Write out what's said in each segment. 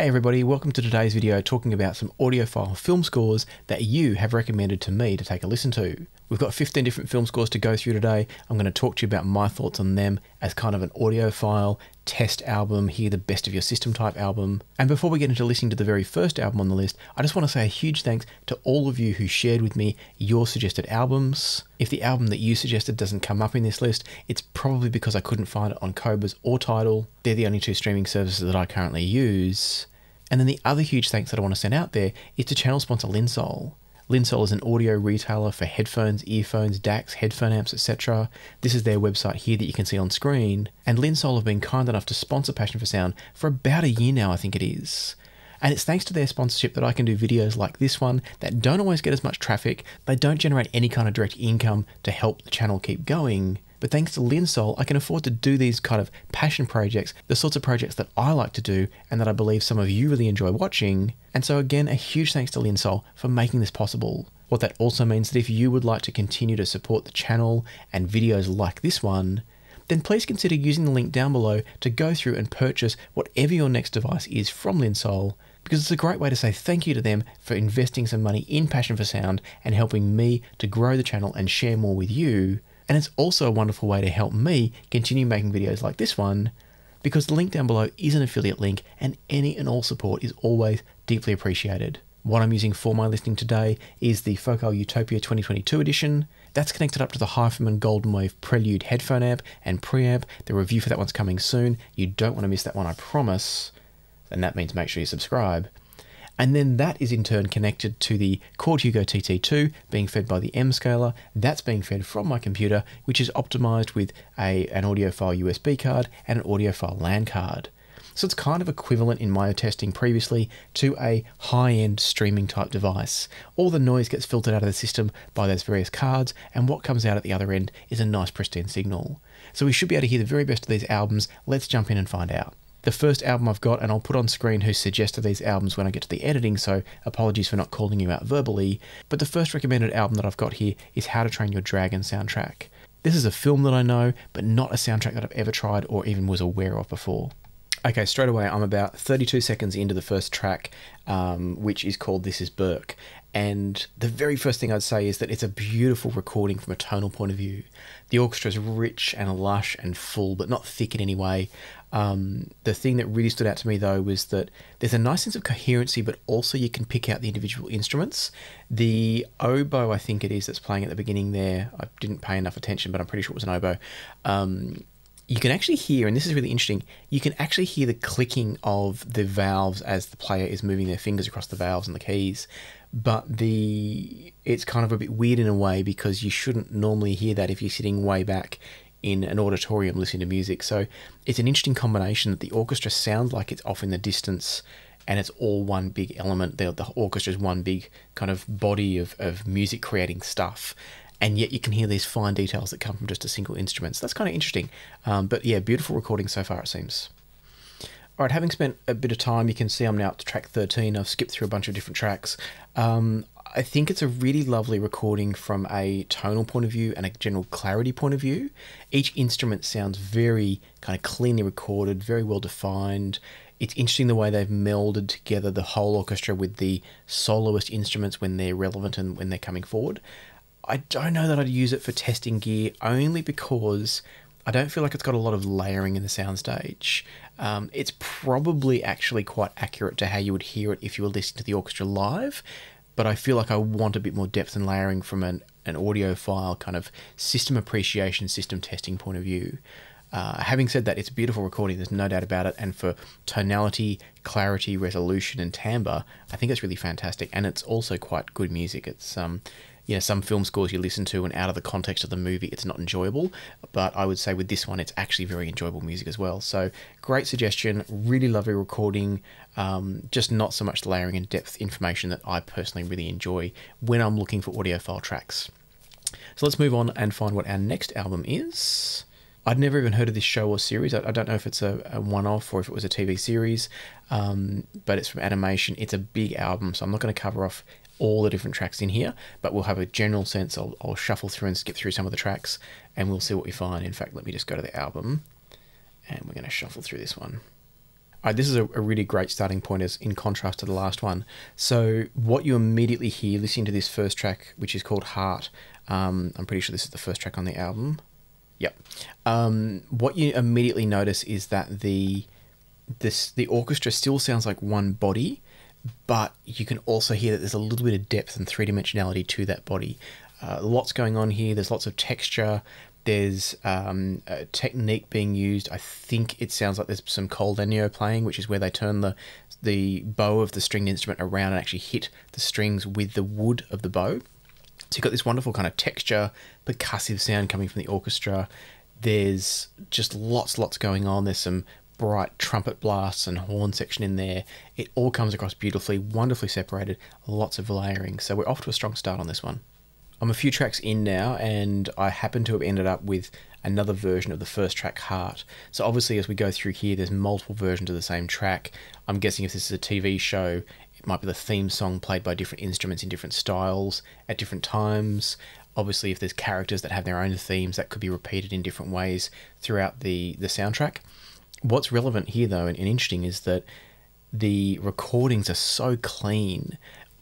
Hey everybody, welcome to today's video talking about some audiophile film scores that you have recommended to me to take a listen to. We've got 15 different film scores to go through today. I'm going to talk to you about my thoughts on them as kind of an audiophile test album, hear the best of your system type album. And before we get into listening to the very first album on the list, I just want to say a huge thanks to all of you who shared with me your suggested albums. If the album that you suggested doesn't come up in this list, it's probably because I couldn't find it on Qobuz or Tidal. They're the only two streaming services that I currently use. And then the other huge thanks that I want to send out there is to channel sponsor Linsoul. Linsoul is an audio retailer for headphones, earphones, DACs, headphone amps, etc. This is their website here that you can see on screen. And Linsoul have been kind enough to sponsor Passion for Sound for about a year now, I think it is. And it's thanks to their sponsorship that I can do videos like this one that don't always get as much traffic, they don't generate any kind of direct income to help the channel keep going. But thanks to Linsoul, I can afford to do these kind of passion projects, the sorts of projects that I like to do and that I believe some of you really enjoy watching. And so again, a huge thanks to Linsoul for making this possible. What that also means that if you would like to continue to support the channel and videos like this one, then please consider using the link down below to go through and purchase whatever your next device is from Linsoul because it's a great way to say thank you to them for investing some money in Passion for Sound and helping me to grow the channel and share more with you. And it's also a wonderful way to help me continue making videos like this one because the link down below is an affiliate link and any and all support is always deeply appreciated. What I'm using for my listening today is the Focal Utopia 2022 edition. That's connected up to the HiFiMAN Golden Wave Prelude headphone amp and preamp. The review for that one's coming soon. You don't want to miss that one, I promise. And that means make sure you subscribe. And then that is in turn connected to the Chord Hugo TT2 being fed by the M scaler. That's being fed from my computer, which is optimized with a, an audiophile USB card and an audiophile LAN card. So it's kind of equivalent in my testing previously to a high-end streaming type device. All the noise gets filtered out of the system by those various cards, and what comes out at the other end is a nice pristine signal. So we should be able to hear the very best of these albums. Let's jump in and find out the first album I've got, and I'll put on screen who suggested these albums when I get to the editing, so apologies for not calling you out verbally. But the first recommended album that I've got here is How to Train Your Dragon soundtrack. This is a film that I know, but not a soundtrack that I've ever tried or even was aware of before. Okay, straight away, I'm about 32 seconds into the first track, um, which is called This Is Berk. And the very first thing I'd say is that it's a beautiful recording from a tonal point of view. The orchestra is rich and lush and full, but not thick in any way. Um, the thing that really stood out to me though was that there's a nice sense of coherency, but also you can pick out the individual instruments. The oboe, I think it is, that's playing at the beginning there. I didn't pay enough attention, but I'm pretty sure it was an oboe. Um, you can actually hear, and this is really interesting, you can actually hear the clicking of the valves as the player is moving their fingers across the valves and the keys. But the it's kind of a bit weird in a way because you shouldn't normally hear that if you're sitting way back in an auditorium listening to music. So it's an interesting combination that the orchestra sounds like it's off in the distance and it's all one big element. The, the orchestra is one big kind of body of, of music creating stuff. And yet you can hear these fine details that come from just a single instrument. So that's kind of interesting. Um, but yeah, beautiful recording so far, it seems. All right, having spent a bit of time, you can see I'm now to track 13. I've skipped through a bunch of different tracks. Um, I think it's a really lovely recording from a tonal point of view and a general clarity point of view. Each instrument sounds very kind of cleanly recorded, very well defined. It's interesting the way they've melded together the whole orchestra with the soloist instruments when they're relevant and when they're coming forward. I don't know that I'd use it for testing gear only because I don't feel like it's got a lot of layering in the soundstage. Um, it's probably actually quite accurate to how you would hear it if you were listening to the orchestra live, but I feel like I want a bit more depth and layering from an, an audiophile kind of system appreciation, system testing point of view. Uh, having said that, it's a beautiful recording, there's no doubt about it. And for tonality, clarity, resolution, and timbre, I think it's really fantastic. And it's also quite good music. It's um, you know, some film scores you listen to and out of the context of the movie, it's not enjoyable. But I would say with this one, it's actually very enjoyable music as well. So great suggestion, really lovely recording. Um, just not so much layering and depth information that I personally really enjoy when I'm looking for audiophile tracks. So let's move on and find what our next album is. I'd never even heard of this show or series. I, I don't know if it's a, a one off or if it was a TV series, um, but it's from animation. It's a big album, so I'm not going to cover off all the different tracks in here, but we'll have a general sense. I'll, I'll shuffle through and skip through some of the tracks and we'll see what we find. In fact, let me just go to the album and we're going to shuffle through this one. Right, this is a, a really great starting point as in contrast to the last one. So, what you immediately hear listening to this first track, which is called Heart, um, I'm pretty sure this is the first track on the album. Yep. Um, what you immediately notice is that the this the orchestra still sounds like one body, but you can also hear that there's a little bit of depth and three dimensionality to that body. Uh, lots going on here. There's lots of texture. There's um, a technique being used. I think it sounds like there's some col legno playing, which is where they turn the the bow of the stringed instrument around and actually hit the strings with the wood of the bow. So you've got this wonderful kind of texture, percussive sound coming from the orchestra. There's just lots, lots going on. There's some bright trumpet blasts and horn section in there. It all comes across beautifully, wonderfully separated, lots of layering. So we're off to a strong start on this one. I'm a few tracks in now, and I happen to have ended up with another version of the first track, Heart. So obviously, as we go through here, there's multiple versions of the same track. I'm guessing if this is a TV show, it might be the theme song played by different instruments in different styles at different times. Obviously, if there's characters that have their own themes, that could be repeated in different ways throughout the, the soundtrack. What's relevant here, though, and, and interesting, is that the recordings are so clean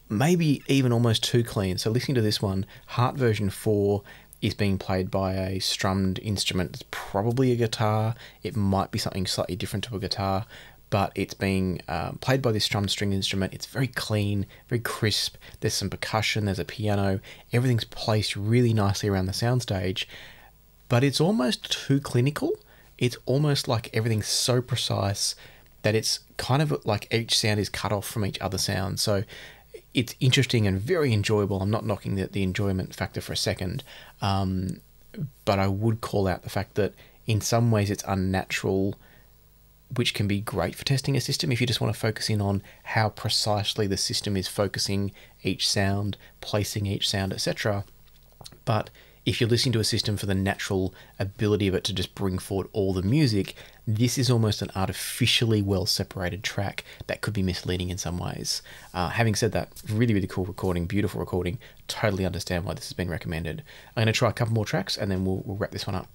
maybe even almost too clean. So listening to this one, Heart version 4 is being played by a strummed instrument. It's probably a guitar. It might be something slightly different to a guitar, but it's being um, played by this strummed string instrument. It's very clean, very crisp. There's some percussion, there's a piano. Everything's placed really nicely around the soundstage, but it's almost too clinical. It's almost like everything's so precise that it's kind of like each sound is cut off from each other sound. So it's interesting and very enjoyable. I'm not knocking the, the enjoyment factor for a second, um, but I would call out the fact that in some ways it's unnatural, which can be great for testing a system if you just want to focus in on how precisely the system is focusing each sound, placing each sound, etc. But if you're listening to a system for the natural ability of it to just bring forward all the music, this is almost an artificially well separated track that could be misleading in some ways. Uh, having said that, really, really cool recording, beautiful recording. Totally understand why this has been recommended. I'm going to try a couple more tracks and then we'll, we'll wrap this one up.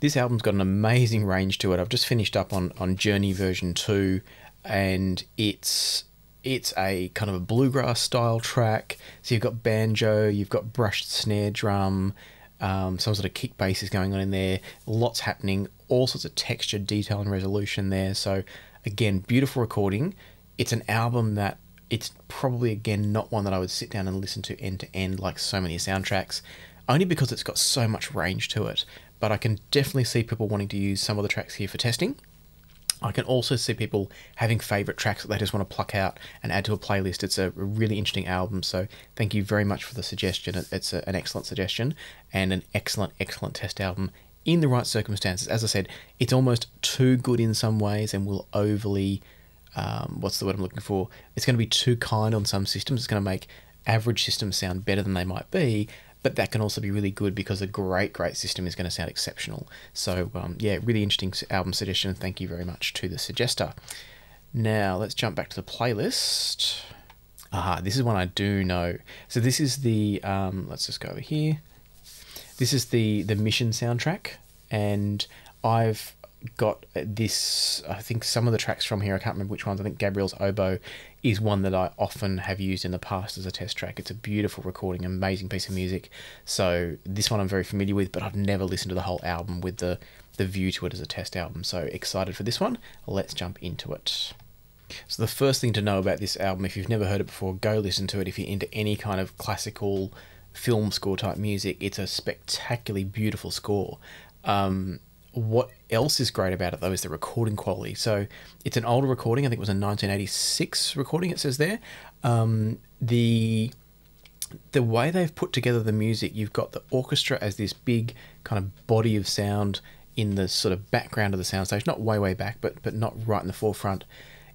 This album's got an amazing range to it. I've just finished up on, on Journey version 2 and it's it's a kind of a bluegrass style track. So you've got banjo, you've got brushed snare drum, um, some sort of kick bass is going on in there. Lots happening, all sorts of texture, detail, and resolution there. So again, beautiful recording. It's an album that it's probably again not one that I would sit down and listen to end to end like so many soundtracks, only because it's got so much range to it. But I can definitely see people wanting to use some of the tracks here for testing. I can also see people having favorite tracks that they just want to pluck out and add to a playlist. It's a really interesting album, so thank you very much for the suggestion. It's a, an excellent suggestion and an excellent, excellent test album in the right circumstances. As I said, it's almost too good in some ways and will overly, um, what's the word I'm looking for? It's going to be too kind on some systems. It's going to make average systems sound better than they might be, but that can also be really good because a great, great system is going to sound exceptional. So, um, yeah, really interesting album suggestion. Thank you very much to the suggester. Now, let's jump back to the playlist. Aha, this is one I do know. So this is the, um, let's just go over here. This is the, the Mission soundtrack, and I've got this. I think some of the tracks from here. I can't remember which ones. I think Gabriel's oboe is one that I often have used in the past as a test track. It's a beautiful recording, amazing piece of music. So this one I'm very familiar with, but I've never listened to the whole album with the the view to it as a test album. So excited for this one. Let's jump into it. So the first thing to know about this album, if you've never heard it before, go listen to it. If you're into any kind of classical film score type music, it's a spectacularly beautiful score. Um, what else is great about it though is the recording quality. So it's an older recording. I think it was a 1986 recording. It says there. Um, the the way they've put together the music, you've got the orchestra as this big kind of body of sound in the sort of background of the soundstage, not way way back, but but not right in the forefront.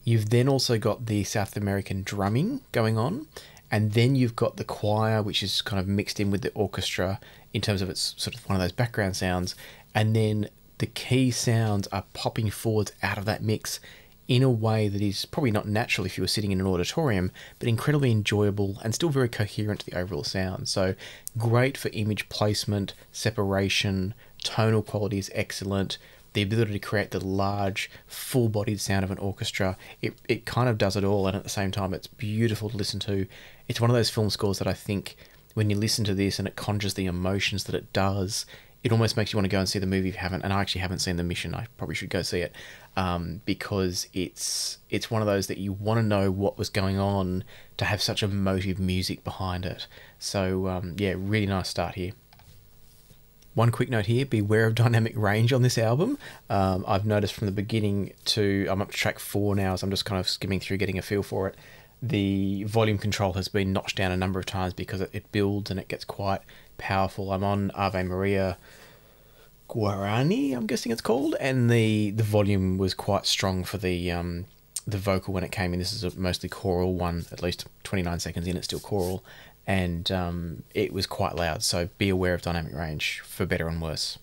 You've then also got the South American drumming going on, and then you've got the choir, which is kind of mixed in with the orchestra in terms of its sort of one of those background sounds, and then the key sounds are popping forwards out of that mix in a way that is probably not natural if you were sitting in an auditorium, but incredibly enjoyable and still very coherent to the overall sound. So, great for image placement, separation, tonal quality is excellent. the ability to create the large, full bodied sound of an orchestra. It, it kind of does it all, and at the same time, it's beautiful to listen to. It's one of those film scores that I think when you listen to this and it conjures the emotions that it does, it almost makes you want to go and see the movie if you haven't. And I actually haven't seen The Mission. I probably should go see it um, because it's it's one of those that you want to know what was going on to have such emotive music behind it. So um, yeah, really nice start here. One quick note here: beware of dynamic range on this album. Um, I've noticed from the beginning to I'm up to track four now, so I'm just kind of skimming through, getting a feel for it. The volume control has been notched down a number of times because it, it builds and it gets quite powerful. I'm on Ave Maria Guarani, I'm guessing it's called, and the the volume was quite strong for the um, the vocal when it came in. This is a mostly choral one, at least 29 seconds in, it's still choral, and um, it was quite loud. So be aware of dynamic range for better and worse.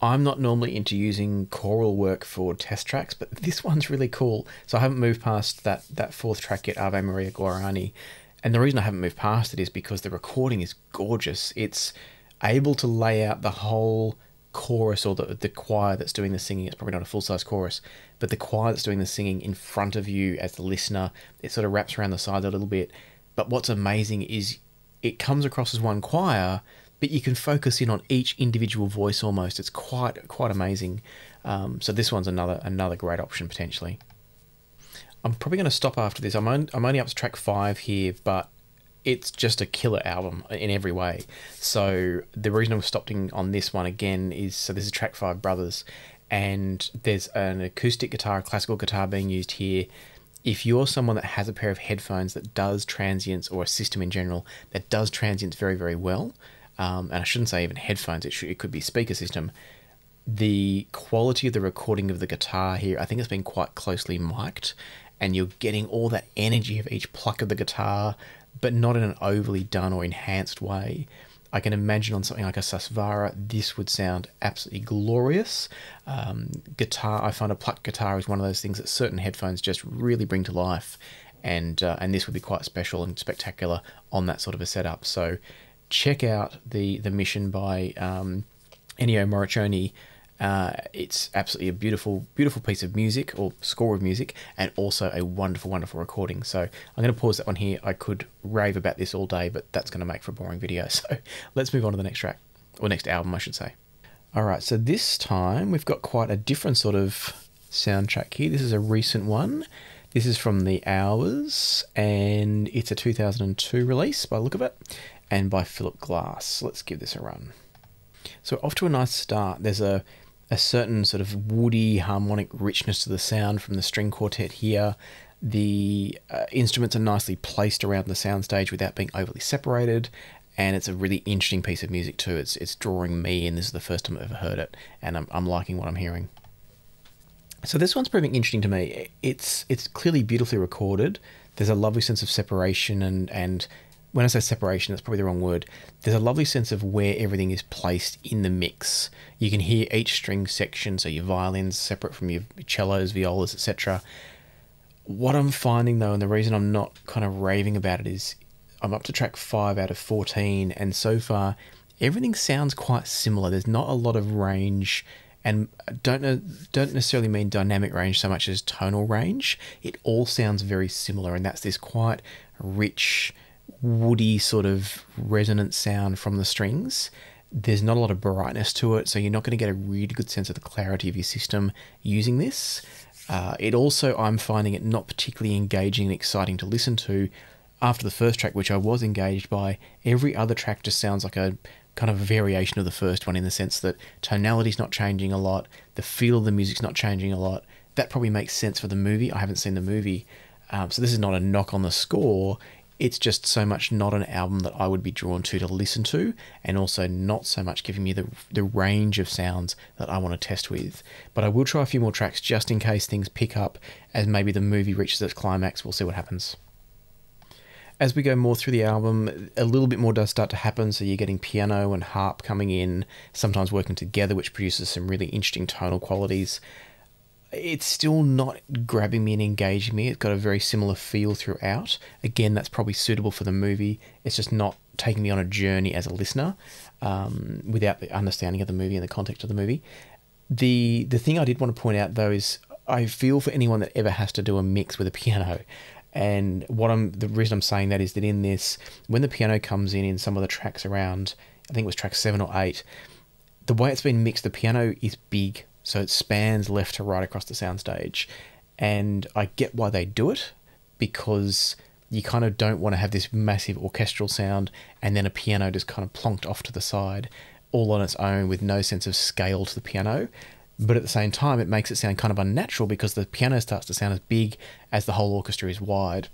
I'm not normally into using choral work for test tracks, but this one's really cool. So I haven't moved past that that fourth track yet, Ave Maria Guarani, and the reason I haven't moved past it is because the recording is gorgeous. It's able to lay out the whole chorus or the, the choir that's doing the singing. It's probably not a full size chorus, but the choir that's doing the singing in front of you as the listener, it sort of wraps around the sides a little bit. But what's amazing is it comes across as one choir, but you can focus in on each individual voice almost. It's quite quite amazing. Um, so this one's another another great option potentially. I'm probably going to stop after this. I'm I'm only up to track five here, but it's just a killer album in every way. So the reason I'm stopping on this one again is so this is track five, Brothers, and there's an acoustic guitar, a classical guitar being used here. If you're someone that has a pair of headphones that does transients or a system in general that does transients very very well, um, and I shouldn't say even headphones, it should it could be speaker system. The quality of the recording of the guitar here, I think it's been quite closely mic'd, and you're getting all that energy of each pluck of the guitar, but not in an overly done or enhanced way. I can imagine on something like a Susvara, this would sound absolutely glorious. Um, guitar, I find a plucked guitar is one of those things that certain headphones just really bring to life, and uh, and this would be quite special and spectacular on that sort of a setup. So, check out the the mission by um, Ennio Morricone uh, it's absolutely a beautiful, beautiful piece of music or score of music, and also a wonderful, wonderful recording. So I'm going to pause that one here. I could rave about this all day, but that's going to make for a boring video. So let's move on to the next track, or next album, I should say. All right, so this time we've got quite a different sort of soundtrack here. This is a recent one. This is from The Hours, and it's a 2002 release by look of it, and by Philip Glass. Let's give this a run. So off to a nice start. There's a a certain sort of woody harmonic richness to the sound from the string quartet here. The uh, instruments are nicely placed around the soundstage without being overly separated, and it's a really interesting piece of music too. It's it's drawing me in. This is the first time I've ever heard it, and I'm, I'm liking what I'm hearing. So this one's proving interesting to me. It's it's clearly beautifully recorded. There's a lovely sense of separation and and when I say separation, that's probably the wrong word. There's a lovely sense of where everything is placed in the mix. You can hear each string section, so your violins separate from your cellos, violas, etc. What I'm finding though, and the reason I'm not kind of raving about it is I'm up to track 5 out of 14, and so far everything sounds quite similar. There's not a lot of range and don't know, don't necessarily mean dynamic range so much as tonal range. It all sounds very similar, and that's this quite rich, woody sort of resonant sound from the strings. There's not a lot of brightness to it, so you're not going to get a really good sense of the clarity of your system using this. Uh, it also, I'm finding it not particularly engaging and exciting to listen to. After the first track, which I was engaged by, every other track just sounds like a kind of a variation of the first one in the sense that tonality's not changing a lot, the feel of the music's not changing a lot. That probably makes sense for the movie. I haven't seen the movie, um, so this is not a knock on the score it's just so much not an album that I would be drawn to to listen to, and also not so much giving me the, the range of sounds that I want to test with. But I will try a few more tracks just in case things pick up as maybe the movie reaches its climax. We'll see what happens. As we go more through the album, a little bit more does start to happen. So you're getting piano and harp coming in, sometimes working together, which produces some really interesting tonal qualities it's still not grabbing me and engaging me. It's got a very similar feel throughout. Again, that's probably suitable for the movie. It's just not taking me on a journey as a listener um, without the understanding of the movie and the context of the movie. the the thing I did want to point out though is I feel for anyone that ever has to do a mix with a piano. And what I'm the reason I'm saying that is that in this, when the piano comes in in some of the tracks around, I think it was track seven or eight, the way it's been mixed, the piano is big, so it spans left to right across the soundstage, and I get why they do it because you kind of don't want to have this massive orchestral sound and then a piano just kind of plonked off to the side all on its own with no sense of scale to the piano. But at the same time, it makes it sound kind of unnatural because the piano starts to sound as big as the whole orchestra is wide.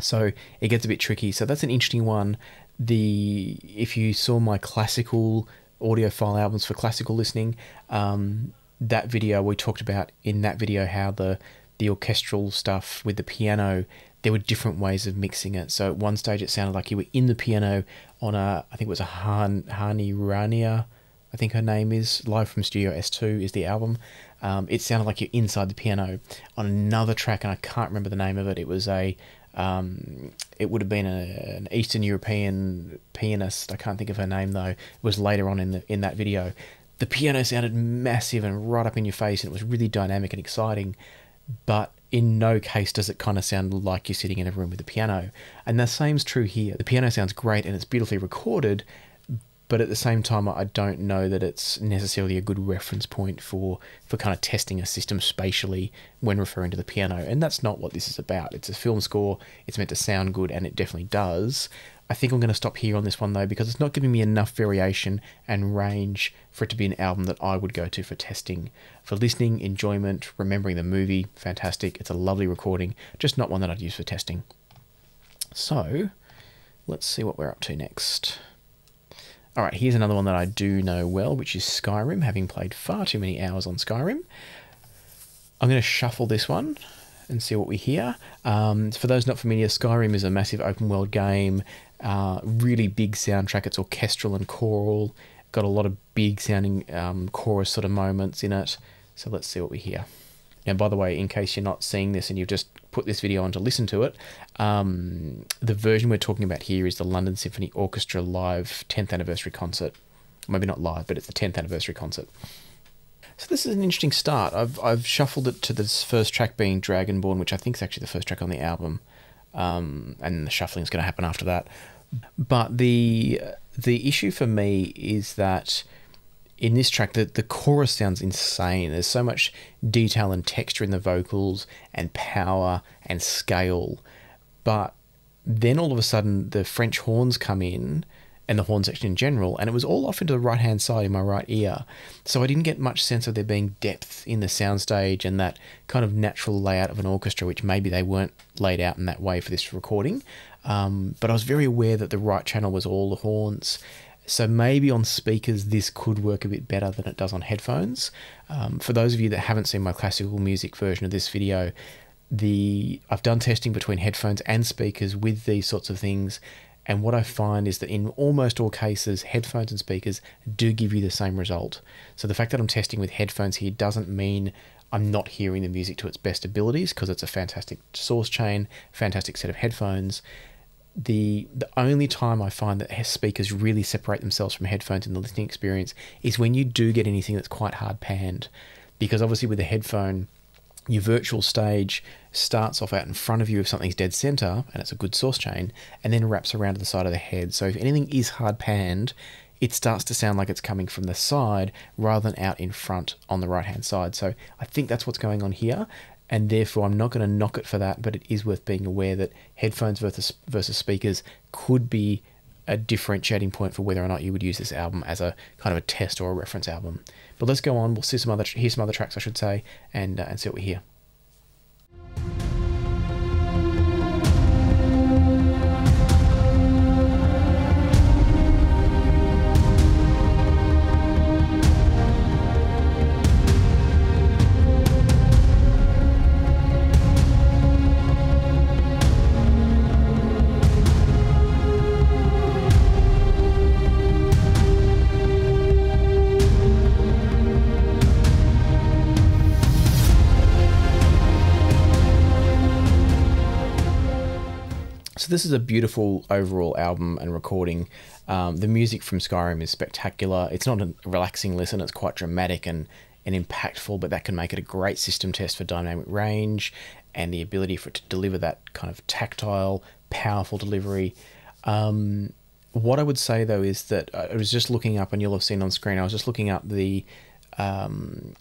So it gets a bit tricky. So that's an interesting one. The if you saw my classical audiophile albums for classical listening, um, that video we talked about in that video how the the orchestral stuff with the piano there were different ways of mixing it. So at one stage it sounded like you were in the piano on a, I think it was a Han, Hani Rania, I think her name is, Live from Studio S2 is the album. Um, it sounded like you're inside the piano. On another track, and I can't remember the name of it, it was a, um, it would have been a, an Eastern European pianist. I can't think of her name though. It was later on in the in that video. The piano sounded massive and right up in your face, and it was really dynamic and exciting. But in no case does it kind of sound like you're sitting in a room with a piano. And the same's true here. The piano sounds great and it's beautifully recorded, but at the same time, I don't know that it's necessarily a good reference point for, for kind of testing a system spatially when referring to the piano. And that's not what this is about. It's a film score, it's meant to sound good, and it definitely does. I think I'm going to stop here on this one though because it's not giving me enough variation and range for it to be an album that I would go to for testing. For listening, enjoyment, remembering the movie, fantastic. It's a lovely recording, just not one that I'd use for testing. So, let's see what we're up to next. Alright, here's another one that I do know well, which is Skyrim, having played far too many hours on Skyrim. I'm going to shuffle this one and see what we hear. Um, for those not familiar, Skyrim is a massive open world game uh, really big soundtrack. It's orchestral and choral. Got a lot of big sounding um, chorus sort of moments in it. So let's see what we hear. Now, by the way, in case you're not seeing this and you've just put this video on to listen to it, um, the version we're talking about here is the London Symphony Orchestra live 10th anniversary concert. Maybe not live, but it's the 10th anniversary concert. So this is an interesting start. I've I've shuffled it to this first track being Dragonborn, which I think is actually the first track on the album um, and the shuffling is going to happen after that. But the the issue for me is that in this track, the, the chorus sounds insane. There's so much detail and texture in the vocals and power and scale. But then all of a sudden, the French horns come in and the horn section in general, and it was all off into the right hand side in my right ear. So I didn't get much sense of there being depth in the soundstage and that kind of natural layout of an orchestra, which maybe they weren't laid out in that way for this recording. Um, but I was very aware that the right channel was all the horns. So maybe on speakers this could work a bit better than it does on headphones. Um, for those of you that haven't seen my classical music version of this video, the I've done testing between headphones and speakers with these sorts of things and what I find is that in almost all cases, headphones and speakers do give you the same result. So the fact that I'm testing with headphones here doesn't mean I'm not hearing the music to its best abilities because it's a fantastic source chain, fantastic set of headphones. The the only time I find that speakers really separate themselves from headphones in the listening experience is when you do get anything that's quite hard panned. Because obviously with a headphone, your virtual stage starts off out in front of you if something's dead center and it's a good source chain and then wraps around to the side of the head. So if anything is hard panned it starts to sound like it's coming from the side rather than out in front on the right hand side. So i think that's what's going on here and therefore i'm not going to knock it for that but it is worth being aware that headphones versus versus speakers could be a differentiating point for whether or not you would use this album as a kind of a test or a reference album. But let's go on. We'll see some other hear some other tracks, I should say, and uh, and see what we hear. This is a beautiful overall album and recording. Um, the music from Skyrim is spectacular. It's not a relaxing listen; it's quite dramatic and and impactful, but that can make it a great system test for dynamic range and the ability for it to deliver that kind of tactile, powerful delivery. Um, what I would say though is that I was just looking up, and you'll have seen on screen. I was just looking up the um,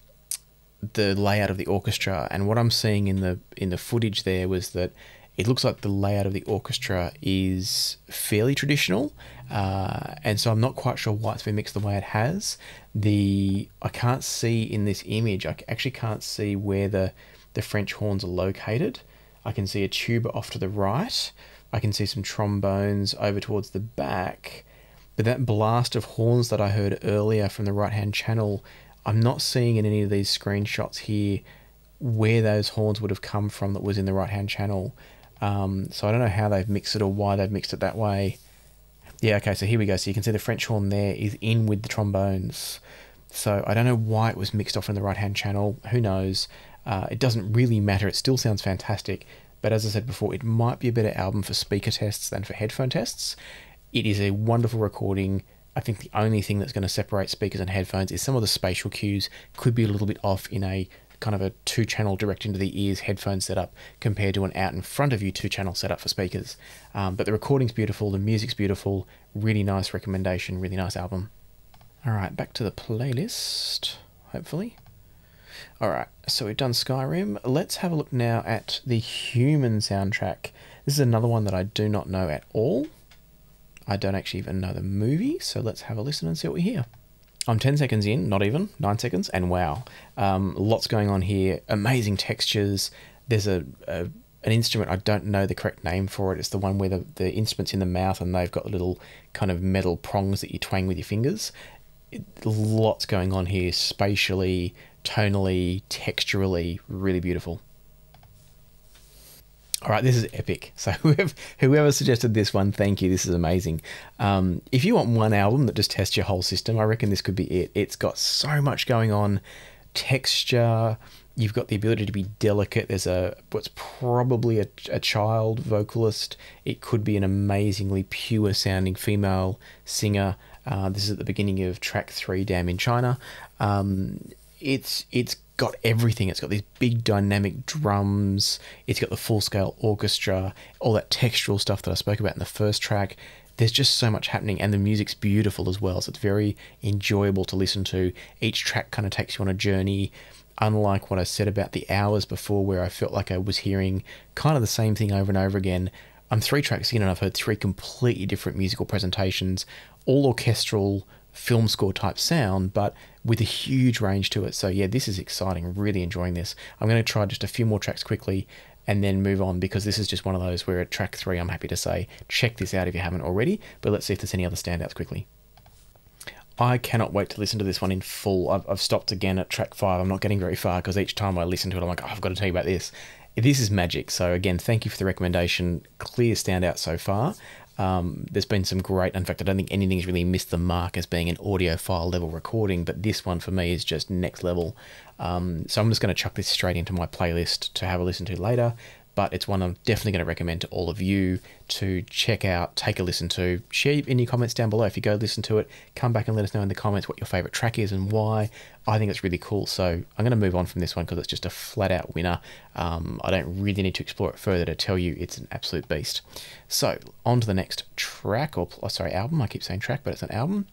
the layout of the orchestra, and what I'm seeing in the in the footage there was that it looks like the layout of the orchestra is fairly traditional, uh, and so I'm not quite sure why it's been mixed the way it has. The I can't see in this image. I actually can't see where the the French horns are located. I can see a tuba off to the right. I can see some trombones over towards the back. But that blast of horns that I heard earlier from the right hand channel, I'm not seeing in any of these screenshots here where those horns would have come from that was in the right hand channel. Um, so I don't know how they've mixed it or why they've mixed it that way. Yeah, okay, so here we go. So you can see the French horn there is in with the trombones. So I don't know why it was mixed off in the right hand channel. Who knows? Uh, it doesn't really matter. It still sounds fantastic. But as I said before, it might be a better album for speaker tests than for headphone tests. It is a wonderful recording. I think the only thing that's going to separate speakers and headphones is some of the spatial cues could be a little bit off in a kind of a two channel direct into the ears headphone setup compared to an out in front of you two channel setup for speakers. Um, but the recording's beautiful, the music's beautiful, really nice recommendation, really nice album. All right, back to the playlist, hopefully. All right, so we've done Skyrim. Let's have a look now at the Human soundtrack. This is another one that I do not know at all. I don't actually even know the movie, so let's have a listen and see what we hear. I'm 10 seconds in, not even, 9 seconds, and wow. Um, lots going on here. Amazing textures. There's a, a, an instrument, I don't know the correct name for it. It's the one where the, the instrument's in the mouth and they've got little kind of metal prongs that you twang with your fingers. It, lots going on here spatially, tonally, texturally, really beautiful. All right, this is epic. So whoever, whoever suggested this one, thank you. This is amazing. Um, if you want one album that just tests your whole system, I reckon this could be it. It's got so much going on, texture. You've got the ability to be delicate. There's a what's probably a, a child vocalist. It could be an amazingly pure sounding female singer. Uh, this is at the beginning of track three, "Damn in China." Um, it's it's got everything. It's got these big dynamic drums. It's got the full scale orchestra, all that textural stuff that I spoke about in the first track. There's just so much happening, and the music's beautiful as well. So it's very enjoyable to listen to. Each track kind of takes you on a journey. Unlike what I said about the hours before, where I felt like I was hearing kind of the same thing over and over again. I'm three tracks in, and I've heard three completely different musical presentations, all orchestral film score type sound, but with a huge range to it. So yeah, this is exciting. Really enjoying this. I'm going to try just a few more tracks quickly and then move on because this is just one of those where at track three, I'm happy to say, check this out if you haven't already. But let's see if there's any other standouts quickly. I cannot wait to listen to this one in full. I've, I've stopped again at track five. I'm not getting very far because each time I listen to it, I'm like, oh, I've got to tell you about this. This is magic. So again, thank you for the recommendation. Clear standout so far. Um, there's been some great, in fact, I don't think anything's really missed the mark as being an audiophile level recording, but this one for me is just next level. Um, so I'm just going to chuck this straight into my playlist to have a listen to later but it's one I'm definitely going to recommend to all of you to check out, take a listen to. Share in your comments down below. If you go listen to it, come back and let us know in the comments what your favorite track is and why. I think it's really cool. So I'm going to move on from this one because it's just a flat out winner. Um, I don't really need to explore it further to tell you it's an absolute beast. So on to the next track, or oh, sorry, album. I keep saying track, but it's an album.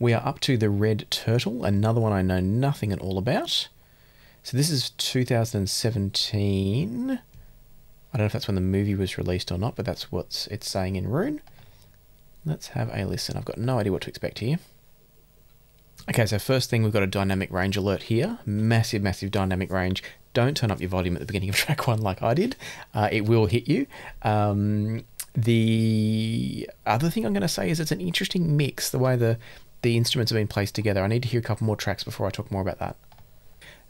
We are up to The Red Turtle, another one I know nothing at all about. So this is 2017. I don't know if that's when the movie was released or not, but that's what it's saying in Roon. Let's have a listen. I've got no idea what to expect here. Okay, so first thing, we've got a dynamic range alert here. Massive, massive dynamic range. Don't turn up your volume at the beginning of track one like I did. Uh, it will hit you. Um, the other thing I'm going to say is it's an interesting mix, the way the, the instruments have been placed together. I need to hear a couple more tracks before I talk more about that.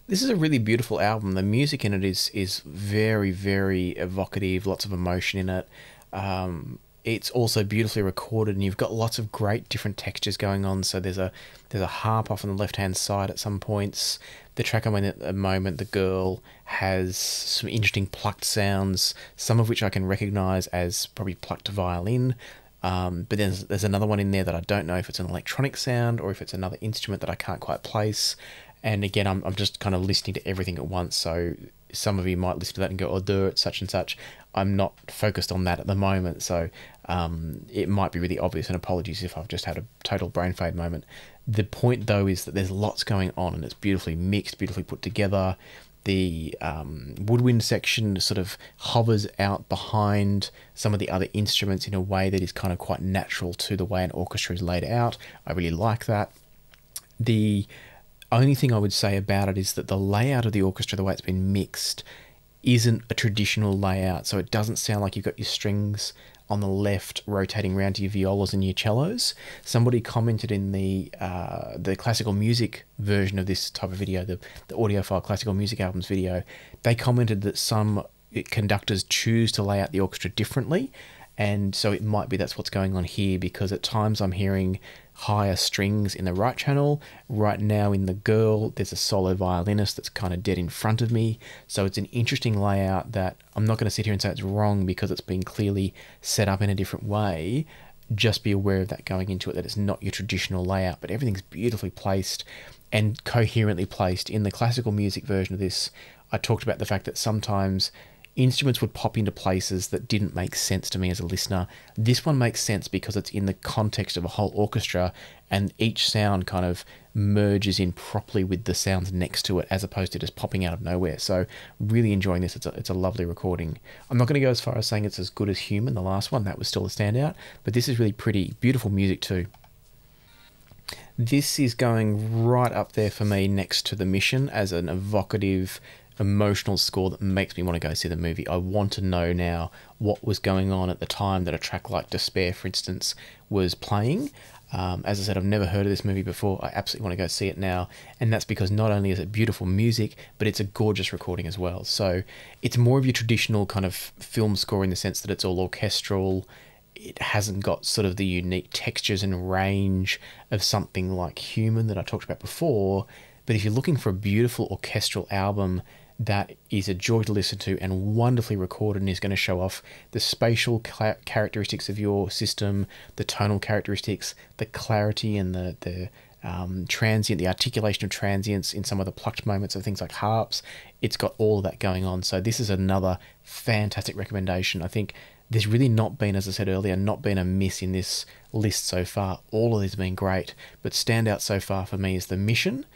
This is a really beautiful album. The music in it is is very very evocative. Lots of emotion in it. Um, it's also beautifully recorded, and you've got lots of great different textures going on. So there's a there's a harp off on the left hand side at some points. The track I'm in at the moment, the girl has some interesting plucked sounds, some of which I can recognise as probably plucked violin. Um, but then there's, there's another one in there that I don't know if it's an electronic sound or if it's another instrument that I can't quite place And again, I'm, I'm just kind of listening to everything at once. So some of you might listen to that and go, oh, duh, it's such and such. I'm not focused on that at the moment. So um, it might be really obvious, and apologies if I've just had a total brain fade moment. The point, though, is that there's lots going on and it's beautifully mixed, beautifully put together. The um, woodwind section sort of hovers out behind some of the other instruments in a way that is kind of quite natural to the way an orchestra is laid out. I really like that. The only thing I would say about it is that the layout of the orchestra, the way it's been mixed, isn't a traditional layout. So it doesn't sound like you've got your strings on the left rotating around to your violas and your cellos. Somebody commented in the uh, the classical music version of this type of video, the, the audiophile classical music albums video, they commented that some conductors choose to lay out the orchestra differently. And so it might be that's what's going on here because at times I'm hearing higher strings in the right channel. Right now in the girl, there's a solo violinist that's kind of dead in front of me. So it's an interesting layout that I'm not going to sit here and say it's wrong because it's been clearly set up in a different way. Just be aware of that going into it, that it's not your traditional layout, but everything's beautifully placed and coherently placed. In the classical music version of this, I talked about the fact that sometimes instruments would pop into places that didn't make sense to me as a listener. This one makes sense because it's in the context of a whole orchestra and each sound kind of merges in properly with the sounds next to it as opposed to just popping out of nowhere. So, really enjoying this. It's a, it's a lovely recording. I'm not going to go as far as saying it's as good as Human, the last one, that was still a standout, but this is really pretty. Beautiful music too. This is going right up there for me next to The Mission as an evocative emotional score that makes me want to go see the movie. I want to know now what was going on at the time that a track like Despair, for instance, was playing. Um, as I said, I've never heard of this movie before. I absolutely want to go see it now. And that's because not only is it beautiful music, but it's a gorgeous recording as well. So it's more of your traditional kind of film score in the sense that it's all orchestral. It hasn't got sort of the unique textures and range of something like Human that I talked about before. But if you're looking for a beautiful orchestral album that is a joy to listen to and wonderfully recorded and is going to show off the spatial characteristics of your system, the tonal characteristics, the clarity and the, the um, transient, the articulation of transients in some of the plucked moments of things like harps. It's got all of that going on. So this is another fantastic recommendation. I think there's really not been, as I said earlier, not been a miss in this list so far. All of these have been great, but standout so far for me is the mission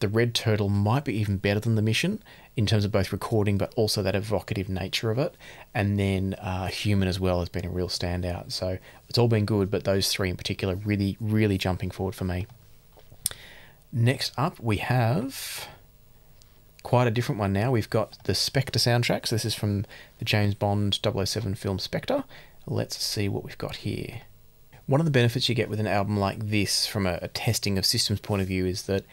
the Red Turtle might be even better than the mission in terms of both recording, but also that evocative nature of it. And then uh, Human as well has been a real standout. So it's all been good, but those three in particular really, really jumping forward for me. Next up, we have quite a different one now. We've got the Spectre soundtracks. This is from the James Bond 007 film Spectre. Let's see what we've got here. One of the benefits you get with an album like this from a, a testing of systems point of view is that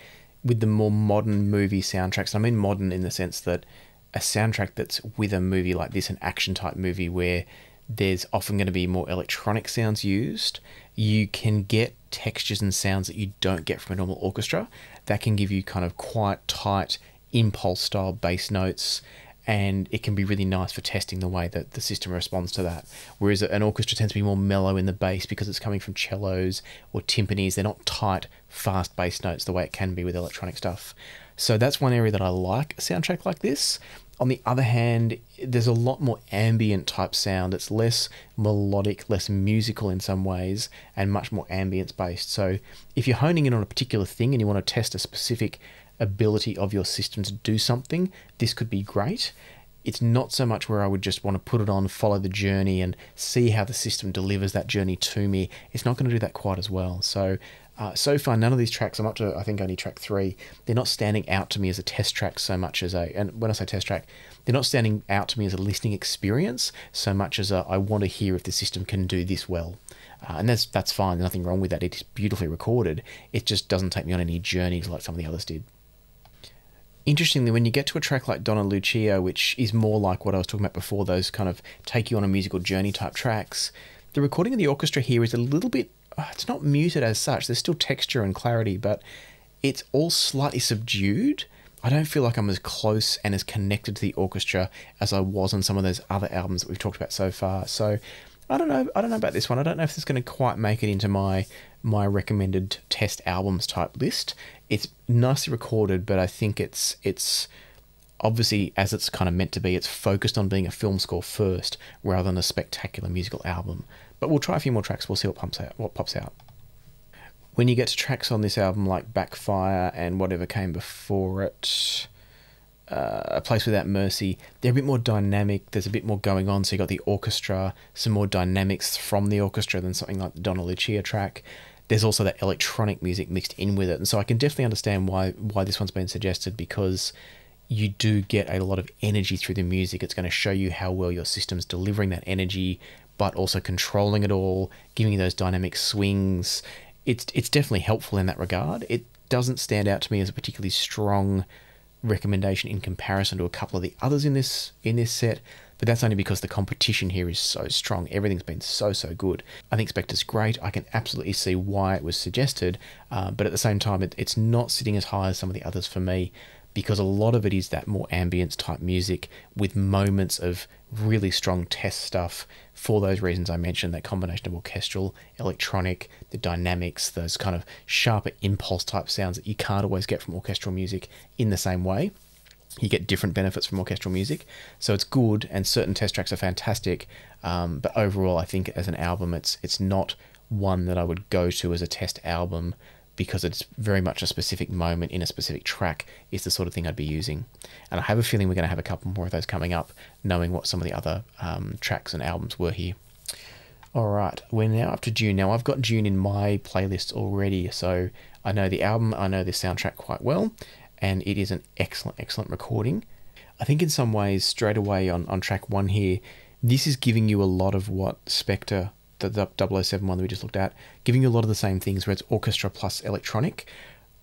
with the more modern movie soundtracks, I mean modern in the sense that a soundtrack that's with a movie like this, an action type movie where there's often going to be more electronic sounds used, you can get textures and sounds that you don't get from a normal orchestra. That can give you kind of quite tight impulse style bass notes and it can be really nice for testing the way that the system responds to that. Whereas an orchestra tends to be more mellow in the bass because it's coming from cellos or timpanis. They're not tight, fast bass notes the way it can be with electronic stuff. So that's one area that I like a soundtrack like this. On the other hand, there's a lot more ambient type sound. It's less melodic, less musical in some ways, and much more ambience based. So if you're honing in on a particular thing and you want to test a specific ability of your system to do something, this could be great. It's not so much where I would just want to put it on, follow the journey, and see how the system delivers that journey to me. It's not going to do that quite as well. So, uh, so far, none of these tracks, I'm up to, I think, only track three, they're not standing out to me as a test track so much as a, and when I say test track, they're not standing out to me as a listening experience so much as a, I want to hear if the system can do this well. Uh, and that's that's fine. There's nothing wrong with that. It is beautifully recorded. It just doesn't take me on any journeys like some of the others did interestingly, when you get to a track like Donna Lucia, which is more like what I was talking about before, those kind of take you on a musical journey type tracks, the recording of the orchestra here is a little bit, uh, it's not muted as such. There's still texture and clarity, but it's all slightly subdued. I don't feel like I'm as close and as connected to the orchestra as I was on some of those other albums that we've talked about so far. So I don't know. I don't know about this one. I don't know if it's going to quite make it into my my recommended test albums type list. It's nicely recorded, but I think it's it's obviously as it's kind of meant to be. It's focused on being a film score first, rather than a spectacular musical album. But we'll try a few more tracks. We'll see what pumps out. What pops out. When you get to tracks on this album like Backfire and whatever came before it, uh, a place without mercy they're a bit more dynamic there's a bit more going on. So you got the orchestra some more dynamics from the orchestra than something like the donna lucia track. There's also that electronic music mixed in with it. And so i can definitely understand why why this one's been suggested because you do get a lot of energy through the music. It's going to show you how well your system's delivering that energy but also controlling it all giving you those dynamic swings. It's it's definitely helpful in that regard. It doesn't stand out to me as a particularly strong recommendation in comparison to a couple of the others in this in this set, but that's only because the competition here is so strong. Everything's been so so good. I think Spectre's great. I can absolutely see why it was suggested, uh, but at the same time, it, it's not sitting as high as some of the others for me because a lot of it is that more ambience type music with moments of really strong test stuff for those reasons I mentioned that combination of orchestral, electronic, the dynamics, those kind of sharper impulse type sounds that you can't always get from orchestral music in the same way. You get different benefits from orchestral music, so it's good, and certain test tracks are fantastic. Um, but overall, I think as an album, it's it's not one that I would go to as a test album because it's very much a specific moment in a specific track is the sort of thing I'd be using. And I have a feeling we're going to have a couple more of those coming up, knowing what some of the other um, tracks and albums were here. All right, we're now up to Dune. Now I've got Dune in my playlist already, so I know the album, I know the soundtrack quite well, and it is an excellent, excellent recording. I think in some ways, straight away on, on track one here, this is giving you a lot of what Spectre the, the 007 one that we just looked at, giving you a lot of the same things where it's orchestra plus electronic.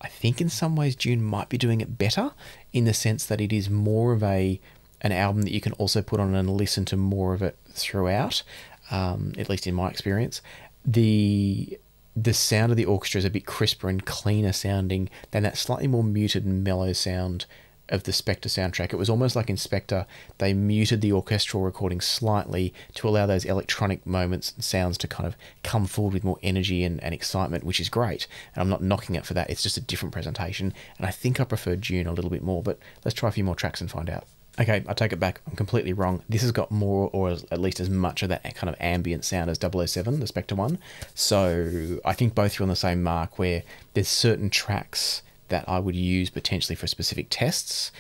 I think in some ways Dune might be doing it better in the sense that it is more of a an album that you can also put on and listen to more of it throughout. Um, at least in my experience, the the sound of the orchestra is a bit crisper and cleaner sounding than that slightly more muted and mellow sound of the Spectre soundtrack. It was almost like in Spectre, they muted the orchestral recording slightly to allow those electronic moments and sounds to kind of come forward with more energy and, and excitement, which is great. And I'm not knocking it for that. It's just a different presentation. And I think I prefer Dune a little bit more, but let's try a few more tracks and find out. Okay, I take it back. I'm completely wrong. This has got more, or at least as much of that kind of ambient sound as 007, the Spectre one. So I think both are on the same mark where there's certain tracks that I would use potentially for specific tests.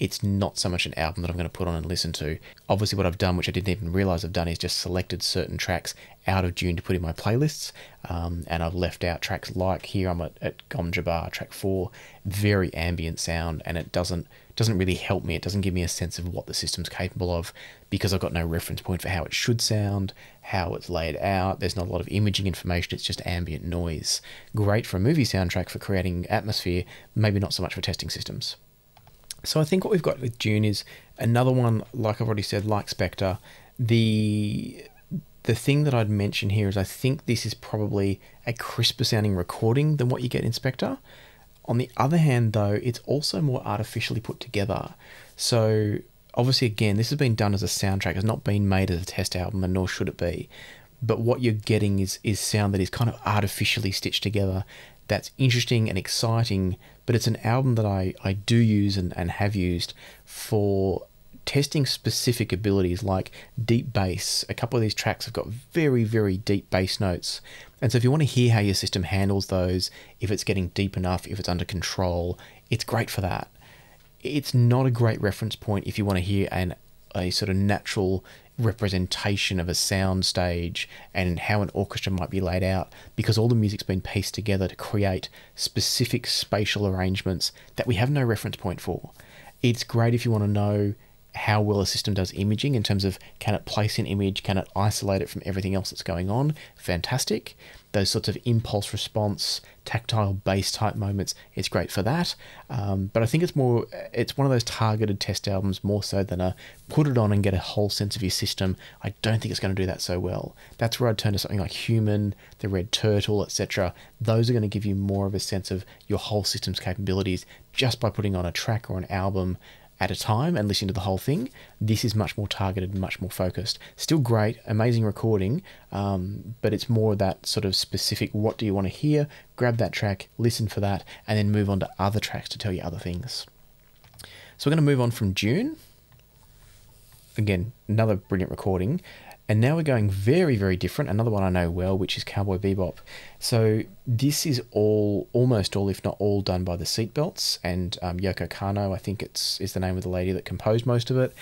It's not so much an album that I'm going to put on and listen to. Obviously, what I've done, which I didn't even realize I've done, is just selected certain tracks out of Dune to put in my playlists. Um, and I've left out tracks like here I'm at, at Gom Jabbar, track four, very ambient sound, and it doesn't doesn't really help me. It doesn't give me a sense of what the system's capable of because I've got no reference point for how it should sound, how it's laid out. There's not a lot of imaging information, it's just ambient noise. Great for a movie soundtrack for creating atmosphere, maybe not so much for testing systems. So I think what we've got with Dune is another one, like I've already said, like Spectre. The the thing that I'd mention here is I think this is probably a crisper sounding recording than what you get in Spectre. On the other hand, though, it's also more artificially put together. So, obviously, again, this has been done as a soundtrack, it's not been made as a test album, and nor should it be. But what you're getting is, is sound that is kind of artificially stitched together. That's interesting and exciting, but it's an album that I, I do use and, and have used for testing specific abilities like deep bass. A couple of these tracks have got very, very deep bass notes. And so if you want to hear how your system handles those, if it's getting deep enough, if it's under control, it's great for that. It's not a great reference point if you want to hear an a sort of natural representation of a sound stage and how an orchestra might be laid out because all the music's been pieced together to create specific spatial arrangements that we have no reference point for. It's great if you want to know how well a system does imaging in terms of can it place an image, can it isolate it from everything else that's going on? Fantastic. Those sorts of impulse response, tactile bass type moments, it's great for that. Um, but I think it's more, it's one of those targeted test albums more so than a put it on and get a whole sense of your system. I don't think it's going to do that so well. That's where I'd turn to something like Human, The Red Turtle, etc. Those are going to give you more of a sense of your whole system's capabilities just by putting on a track or an album at a time and listening to the whole thing. This is much more targeted, much more focused. Still great, amazing recording, um, but it's more that sort of specific what do you want to hear? Grab that track, listen for that, and then move on to other tracks to tell you other things. So we're going to move on from Dune. Again, another brilliant recording. And now we're going very, very different. Another one I know well, which is Cowboy Bebop. So this is all, almost all, if not all, done by the Seatbelts and um, Yoko Kanno. I think it's is the name of the lady that composed most of it.